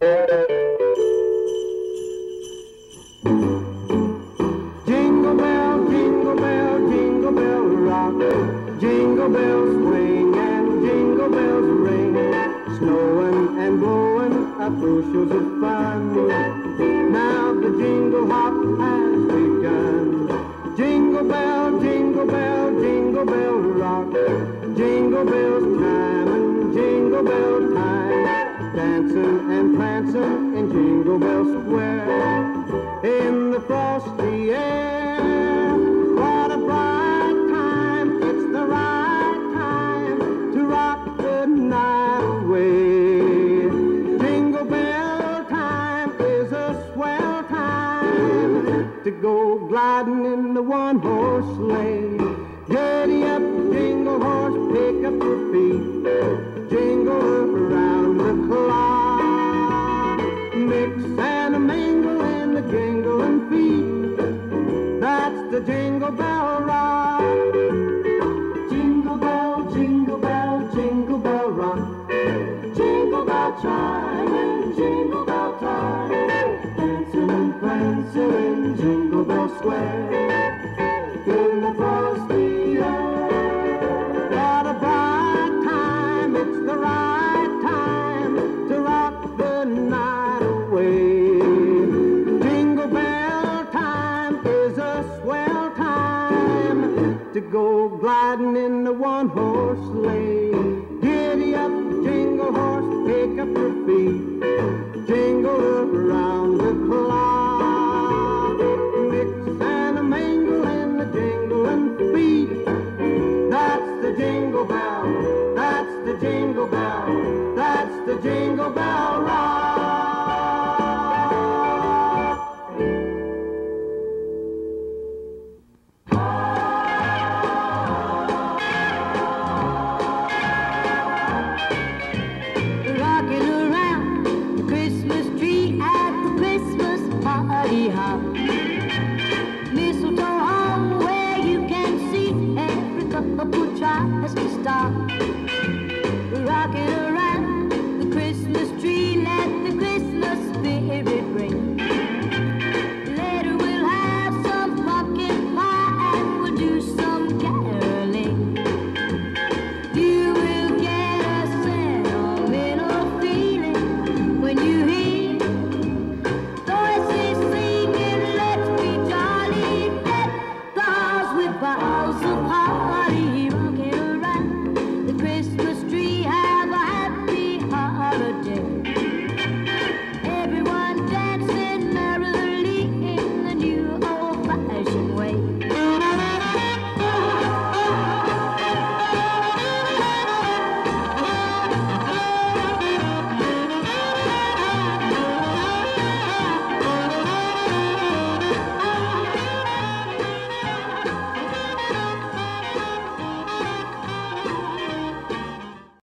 Jingle bell, jingle bell, jingle bell rock. Jingle bells swing and jingle bells ring. Snowing and blowing up bushels of fun. Now the jingle hop has begun. Jingle bell, jingle bell, jingle bell rock. Jingle bells chime Jingle Bell Square. In the frosty air. What a bright time. It's the right time to rock the night away. Jingle bell time is a swell time to go gliding in the one horse sleigh. Giddy up, jingle horse, pick up your feet. Go gliding in the one horse sleigh. Giddy up, jingle horse, pick up your feet. Jingle around the clock. Mix and a mingle in the jingling feet. That's the jingle bell. That's the jingle bell. That's the jingle bell rock. Música